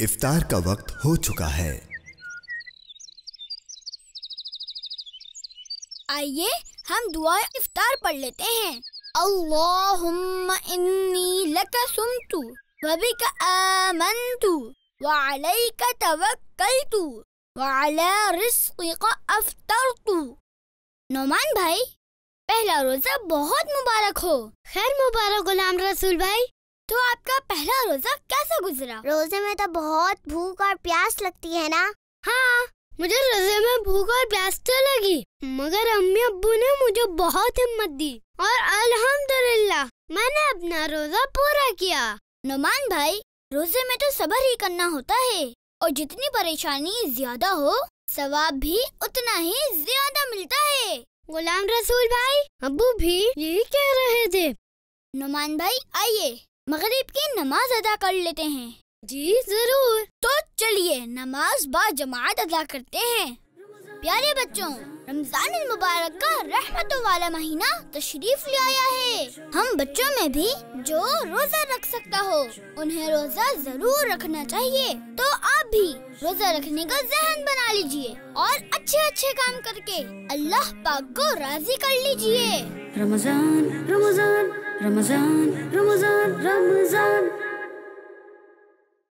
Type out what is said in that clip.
इफ्तार का वक्त हो चुका है। आइए, हम दुआ इफ्तार पढ़ लेते हैं। अफ्तरतु। नोमान भाई, पहला रोजा बहुत मुबारक हो। खैर मुबारक, गुलाम रसूल भाई। तो आपका पहला रोजा कैसा गुजरा? रोज़े में तो बहुत भूख और प्यास लगती है ना? हाँ मुझे रोज़े में भूख और प्यास तो लगी मगर अम्मी अबू ने मुझे बहुत हिम्मत दी और अल्हम्दुलिल्लाह मैंने अपना रोजा पूरा किया। नुमान भाई रोज़े में तो सबर ही करना होता है और जितनी परेशानी ज़्यादा हो सवाब भी उतना ही ज़्यादा मिलता है। गुलाम रसूल भाई अब्बू भी यही कह रहे थे। नुमान भाई आइए। मगरिब की नमाज़ अदा कर लेते हैं। जी ज़रूर। तो चलिए नमाज़ बा जमात अदा करते हैं। प्यारे बच्चों रमज़ान मुबारक का रहमत वाला महीना तशरीफ़ ले आया है। हम बच्चों में भी जो रोजा रख सकता हो उन्हें रोजा ज़रूर रखना चाहिए। तो आप भी रोजा रखने का जहन बना लीजिए और अच्छे अच्छे काम करके अल्लाह पाक को राज़ी कर लीजिए। रमज़ान रमज़ान। रमज़ान रमज़ान रमज़ान